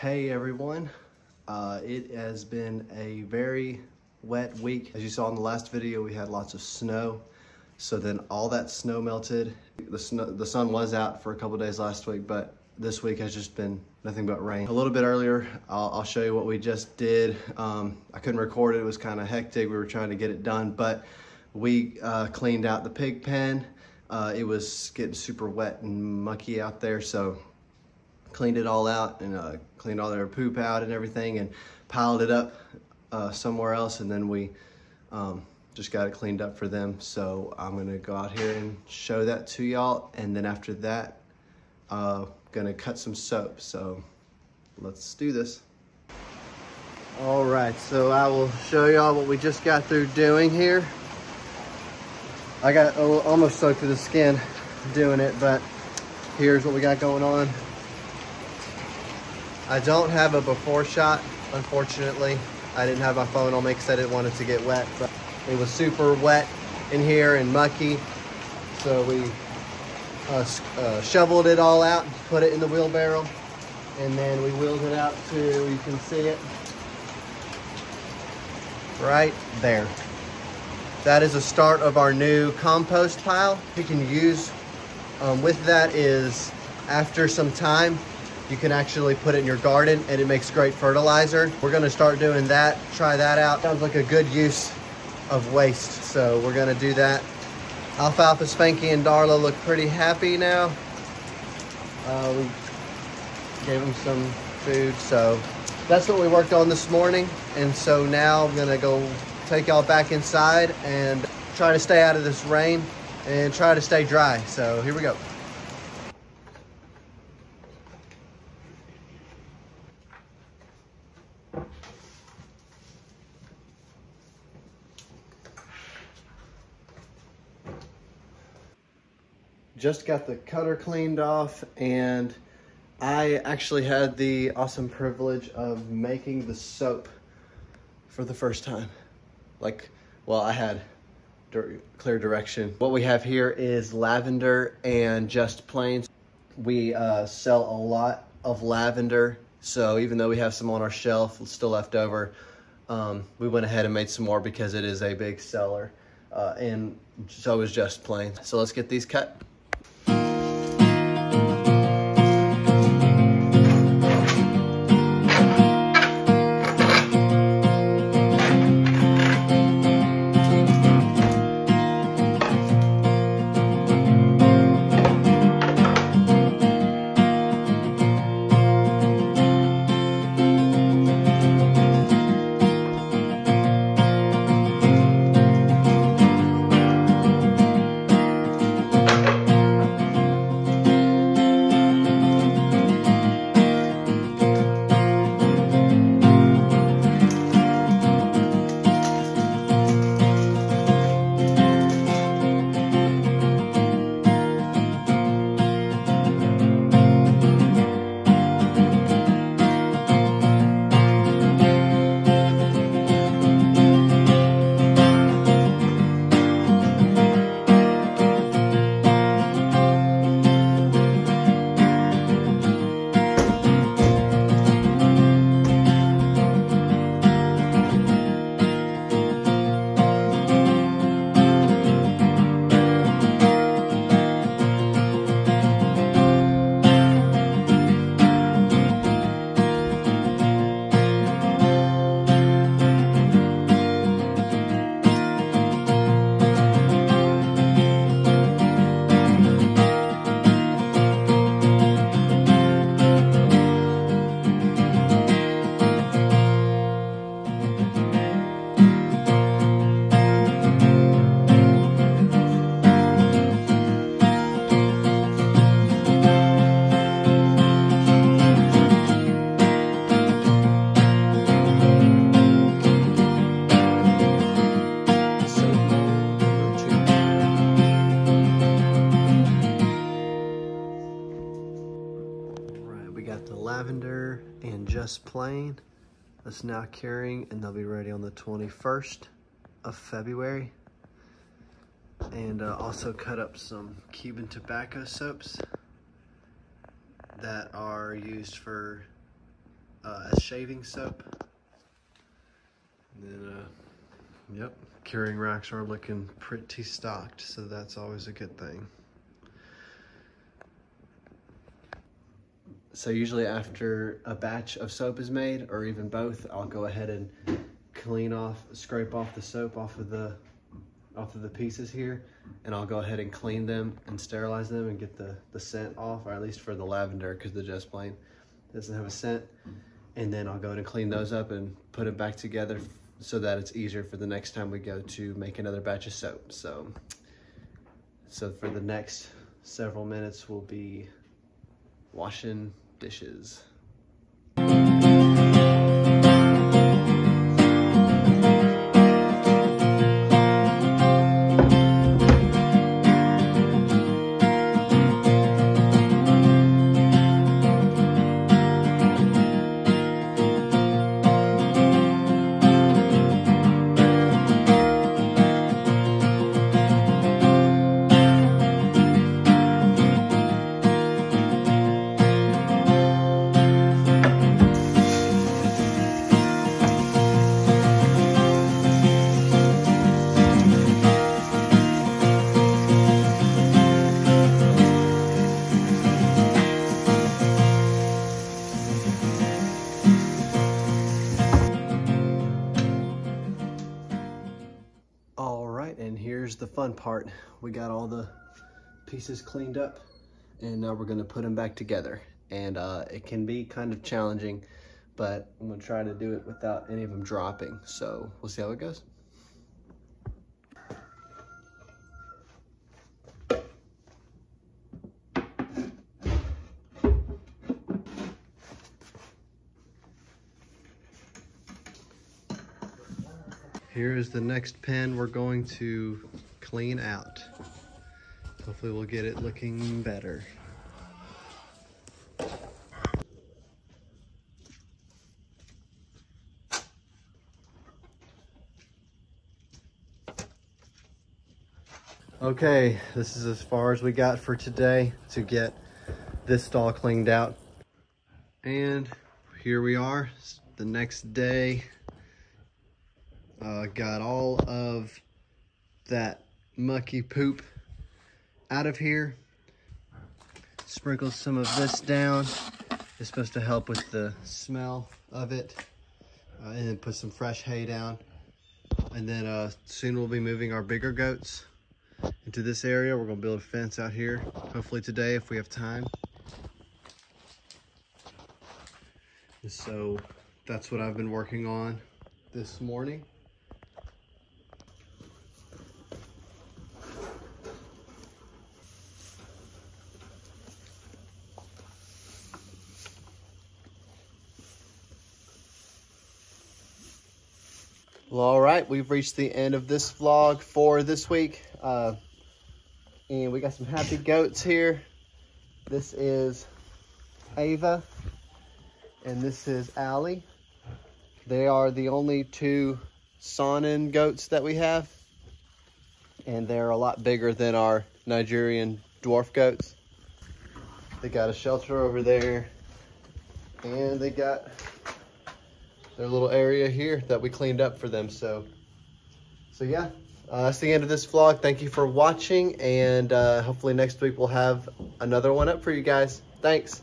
Hey everyone, uh, it has been a very wet week. As you saw in the last video, we had lots of snow. So then all that snow melted. The, snow, the sun was out for a couple days last week, but this week has just been nothing but rain. A little bit earlier, I'll, I'll show you what we just did. Um, I couldn't record it, it was kind of hectic. We were trying to get it done, but we uh, cleaned out the pig pen. Uh, it was getting super wet and mucky out there, so cleaned it all out and uh, cleaned all their poop out and everything and piled it up uh, somewhere else and then we um, just got it cleaned up for them. So I'm gonna go out here and show that to y'all and then after that, uh, gonna cut some soap. So let's do this. All right, so I will show y'all what we just got through doing here. I got almost soaked to the skin doing it, but here's what we got going on. I don't have a before shot, unfortunately. I didn't have my phone on me because I didn't want it to get wet, but it was super wet in here and mucky. So we uh, uh, shoveled it all out, put it in the wheelbarrow, and then we wheeled it out to, you can see it, right there. That is the start of our new compost pile. We can use um, with that is after some time, you can actually put it in your garden and it makes great fertilizer. We're gonna start doing that, try that out. Sounds like a good use of waste. So we're gonna do that. Alfalfa, Spanky, and Darla look pretty happy now. Uh, we gave them some food, so that's what we worked on this morning. And so now I'm gonna go take y'all back inside and try to stay out of this rain and try to stay dry. So here we go. Just got the cutter cleaned off and I actually had the awesome privilege of making the soap for the first time. Like, well, I had clear direction. What we have here is lavender and just plain. We uh, sell a lot of lavender, so even though we have some on our shelf still left over, um, we went ahead and made some more because it is a big seller. Uh, and so is just plain. So let's get these cut. Just plain that's now curing and they'll be ready on the 21st of February. And uh, also cut up some Cuban tobacco soaps that are used for uh, shaving soap. And then, uh, yep, curing racks are looking pretty stocked, so that's always a good thing. So usually after a batch of soap is made, or even both, I'll go ahead and clean off, scrape off the soap off of the off of the pieces here, and I'll go ahead and clean them and sterilize them and get the, the scent off, or at least for the lavender, because the Just Plain doesn't have a scent. And then I'll go ahead and clean those up and put it back together so that it's easier for the next time we go to make another batch of soap. So, so for the next several minutes, we'll be washing dishes. Fun part. We got all the pieces cleaned up and now we're gonna put them back together. And uh, it can be kind of challenging, but I'm gonna try to do it without any of them dropping. So we'll see how it goes. Here is the next pen we're going to clean out. Hopefully we'll get it looking better. Okay, this is as far as we got for today to get this stall cleaned out. And here we are, the next day. Uh, got all of that mucky poop out of here. Sprinkle some of this down. It's supposed to help with the smell of it. Uh, and then put some fresh hay down. And then uh, soon we'll be moving our bigger goats into this area. We're gonna build a fence out here. Hopefully today if we have time. So that's what I've been working on this morning. Well, all right, we've reached the end of this vlog for this week. Uh, and we got some happy goats here. This is Ava, and this is Allie. They are the only two Saanen goats that we have. And they're a lot bigger than our Nigerian dwarf goats. They got a shelter over there. And they got their little area here that we cleaned up for them. So, so yeah, uh, that's the end of this vlog. Thank you for watching, and uh, hopefully next week we'll have another one up for you guys. Thanks.